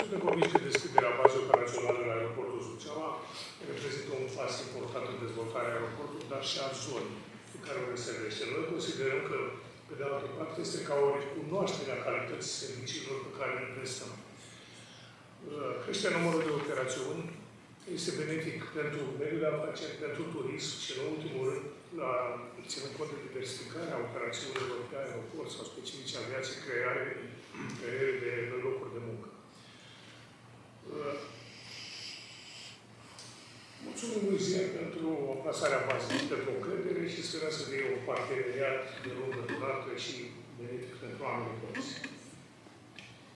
Suntem convinși că deschiderea bazei operaționale la aeroportul Suceava reprezintă un pas important în dezvoltarea aeroportului, dar și a zonei pe care o reservește. Noi considerăm că, pe de altă parte, este ca o recunoaștere a calității serviciilor pe care le prestăm. Uh, creșterea numărului de operațiuni este benefic pentru mediul de afaceri, pentru turism și, în ultimul rând, la ținând cont de diversificarea operațiunilor pe aeroport sau specifice aviații, creare, creare de locuri de muncă. Uh, mulțumim lui Zia pentru plasarea bazei pentru încredere și sperăm să fie un parteneriat de lungă durată și benefic pentru ambele părți.